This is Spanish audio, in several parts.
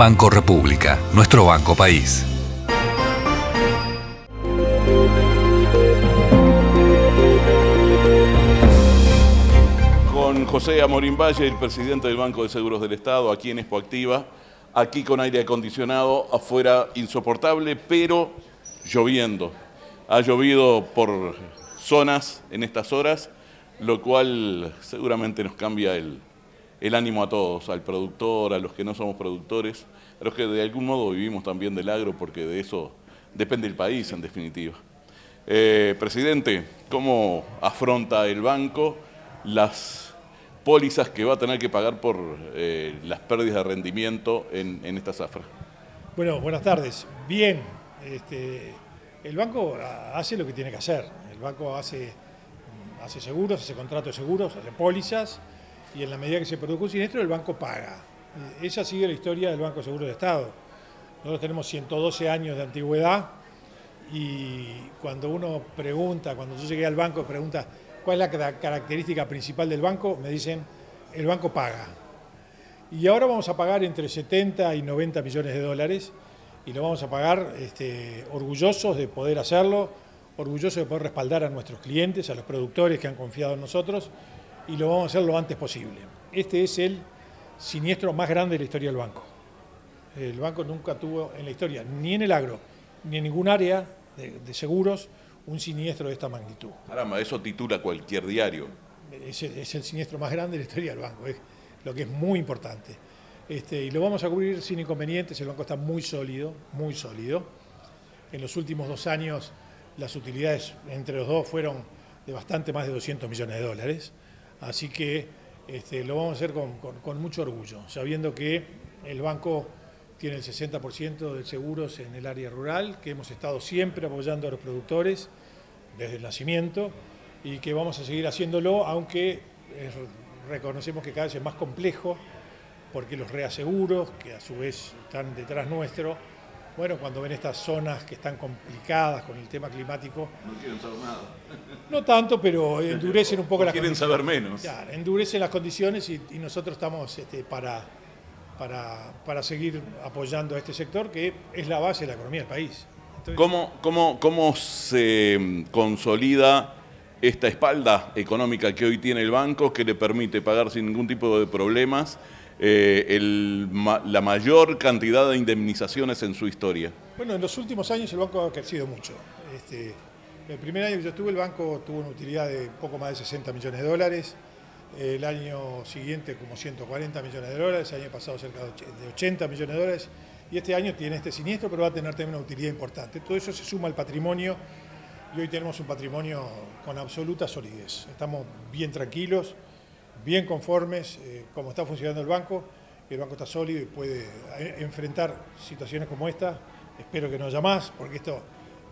Banco República, nuestro banco país. Con José Amorín Valle, el presidente del Banco de Seguros del Estado, aquí en Expo Activa, aquí con aire acondicionado, afuera insoportable, pero lloviendo. Ha llovido por zonas en estas horas, lo cual seguramente nos cambia el, el ánimo a todos, al productor, a los que no somos productores, a los que de algún modo vivimos también del agro, porque de eso depende el país en definitiva. Eh, presidente, ¿cómo afronta el banco las pólizas que va a tener que pagar por eh, las pérdidas de rendimiento en, esta zafra? Bueno, buenas tardes. Bien, este, el banco hace lo que tiene que hacer. El banco hace, hace seguros, hace contratos de seguros, hace pólizas, y en la medida que se produce un siniestro el banco paga. Eh, esa sigue la historia del Banco Seguro de Estado. Nosotros tenemos 112 años de antigüedad y cuando uno pregunta, cuando yo llegué al banco, pregunta cuál es la característica principal del banco, me dicen, el banco paga. Y ahora vamos a pagar entre 70 y 90 millones de dólares y lo vamos a pagar este, orgullosos de poder hacerlo, orgullosos de poder respaldar a nuestros clientes, a los productores que han confiado en nosotros y lo vamos a hacer lo antes posible. Este es el siniestro más grande de la historia del banco. El banco nunca tuvo en la historia, ni en el agro, ni en ningún área de, seguros, un siniestro de esta magnitud. Caramba, eso titula cualquier diario. Es, el siniestro más grande de la historia del banco, es lo que es muy importante. Este, y lo vamos a cubrir sin inconvenientes, el banco está muy sólido, muy sólido. En los últimos dos años las utilidades entre los dos fueron de bastante más de 200 millones de dólares. Así que este, lo vamos a hacer con, mucho orgullo, sabiendo que el banco tiene el 60% de seguros en el área rural, que hemos estado siempre apoyando a los productores desde el nacimiento y que vamos a seguir haciéndolo, aunque reconocemos que cada vez es más complejo, porque los reaseguros, que a su vez están detrás nuestro, bueno, cuando ven estas zonas que están complicadas con el tema climático. No quieren saber nada. No tanto, pero endurecen un poco las quieren saber menos. Claro, endurecen las condiciones y, nosotros estamos este, para, para, seguir apoyando a este sector que es la base de la economía del país. ¿Cómo, cómo, ¿Cómo se mm, consolida esta espalda económica que hoy tiene el banco que le permite pagar sin ningún tipo de problemas? Eh, la mayor cantidad de indemnizaciones en su historia? Bueno, en los últimos años el banco ha crecido mucho. Este, el primer año que yo estuve, el banco tuvo una utilidad de poco más de 60 millones de dólares. El año siguiente como 140 millones de dólares, el año pasado cerca de 80 millones de dólares. Y este año tiene este siniestro, pero va a tener también una utilidad importante. Todo eso se suma al patrimonio y hoy tenemos un patrimonio con absoluta solidez. Estamos bien tranquilos bien conformes eh, como está funcionando el banco. El banco está sólido y puede eh, enfrentar situaciones como esta. Espero que no haya más, porque esto,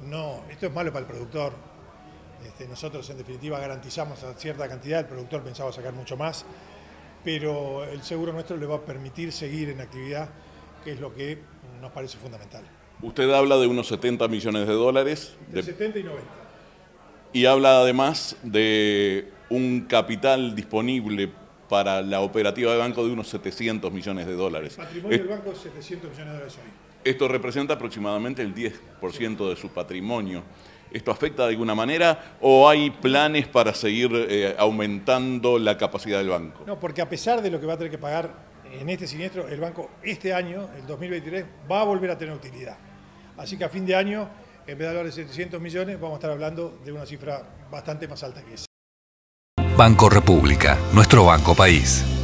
no, esto es malo para el productor. Este, nosotros, en definitiva, garantizamos cierta cantidad, el productor pensaba sacar mucho más, pero el seguro nuestro le va a permitir seguir en actividad, que es lo que nos parece fundamental. Usted habla de unos 70 millones de dólares. De, de 70 y 90. Y habla además de un capital disponible para la operativa de banco de unos 700 millones de dólares. El patrimonio del banco es 700 millones de dólares hoy. Esto representa aproximadamente el 10% de su patrimonio. ¿Esto afecta de alguna manera o hay planes para seguir eh, aumentando la capacidad del banco? No, porque a pesar de lo que va a tener que pagar en este siniestro, el banco este año, el 2023, va a volver a tener utilidad. Así que a fin de año, en vez de hablar de 700 millones, vamos a estar hablando de una cifra bastante más alta que esa. Banco República, nuestro banco país.